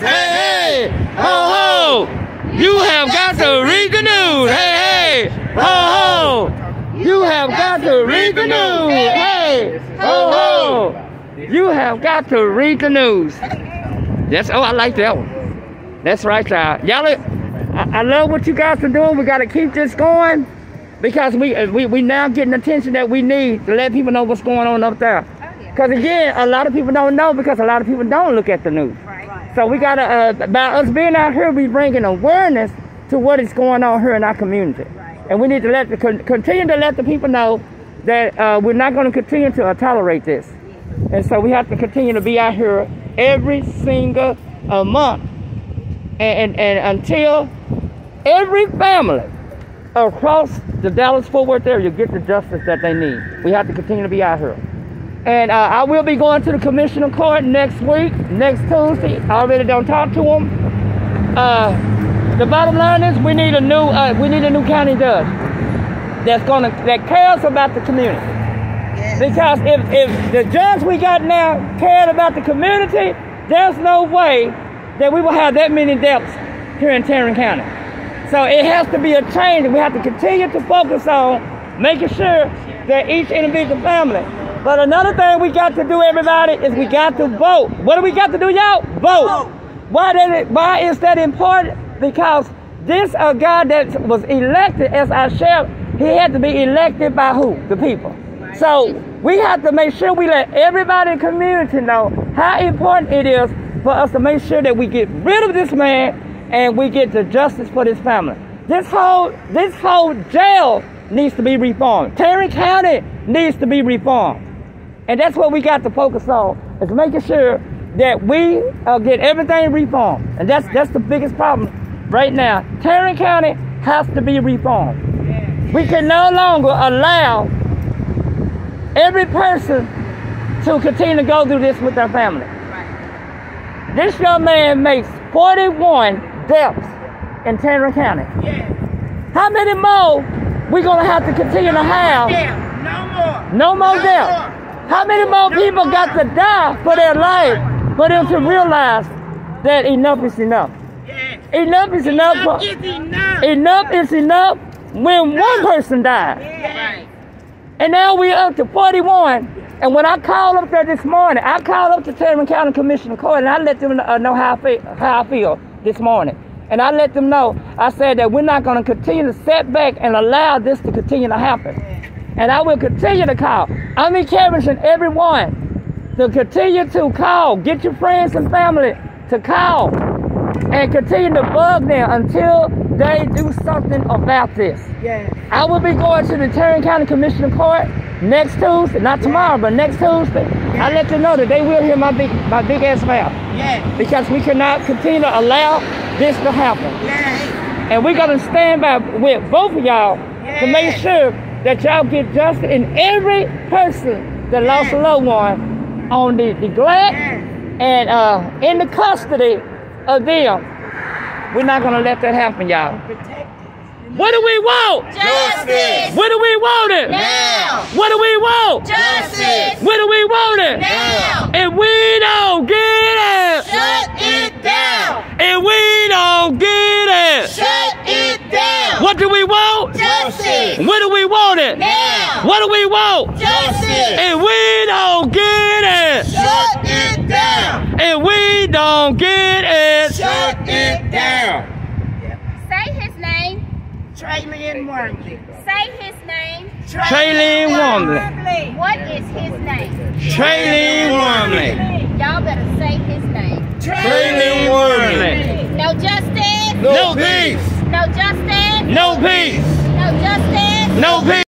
Hey, hey, ho, ho. You have got to read the news. Hey, hey, ho, ho. You have got to read the news. Hey, ho, ho. You have got to read the news. That's, oh, I like that one. That's right, y'all. Y'all, I, I love what you guys are doing. We got to keep this going because we, uh, we, we now getting attention that we need to let people know what's going on up there. Because again, a lot of people don't know because a lot of people don't look at the news. So we gotta, uh, by us being out here, we bringing awareness to what is going on here in our community, and we need to let the continue to let the people know that uh, we're not going to continue to uh, tolerate this, and so we have to continue to be out here every single uh, month, and, and and until every family across the Dallas-Fort Worth area get the justice that they need. We have to continue to be out here. And uh, I will be going to the commissioner court next week, next Tuesday. I already don't talk to him. Uh, the bottom line is we need a new uh, we need a new county judge that's gonna that cares about the community. Yes. Because if, if the judge we got now cared about the community, there's no way that we will have that many deaths here in Tarrant County. So it has to be a change, and we have to continue to focus on making sure that each individual family but another thing we got to do, everybody, is we got to vote. What do we got to do, y'all? Vote. Why, did it, why is that important? Because this a guy that was elected as our sheriff, he had to be elected by who? The people. So we have to make sure we let everybody in the community know how important it is for us to make sure that we get rid of this man and we get the justice for this family. This whole this whole jail needs to be reformed. Tarrant County needs to be reformed. And that's what we got to focus on, is making sure that we uh, get everything reformed. And that's that's the biggest problem right now. Tarrant County has to be reformed. We can no longer allow every person to continue to go through this with their family. This young man makes 41 deaths in Tarrant County. How many more we gonna have to continue to have? No more. No more deaths. How many more people got to die for their life for them to realize that enough is enough? Enough is enough. Enough is enough. Enough is enough when one person died. And now we're up to 41. And when I called up there this morning, I called up to Tarrant County Commissioner Court and I let them uh, know how I, feel, how I feel this morning. And I let them know, I said that we're not going to continue to set back and allow this to continue to happen. And I will continue to call. I'm encouraging everyone to continue to call. Get your friends and family to call and continue to bug them until they do something about this. Yeah. I will be going to the Tarrant County Commissioner Court next Tuesday, not tomorrow, but next Tuesday. Yeah. I let them know that they will hear my big my big ass mouth. Yeah. Because we cannot continue to allow this to happen. Yeah. And we're gonna stand by with both of y'all yeah. to make sure that y'all get justice in every person that lost a loved one on the neglect and uh, in the custody of them. We're not gonna let that happen, y'all. What do we want? Justice. What do we want it? Now. What do we want? Justice. What do we want it? Now. And we don't get it. Shut it down. And we don't get it. Shut it down. What do we want? Justice. What do we want it? Now. What do we want? Justice. And we don't get it. Shut it down. And we don't get it. Shut it down. Say his name. Traylon Wormley. Say his name. Traylon Wormley. What is his name? Traylon Wormley. Y'all better say his name. Traylon Wormley. No justice. No peace. No justice. No peace. No. Peace.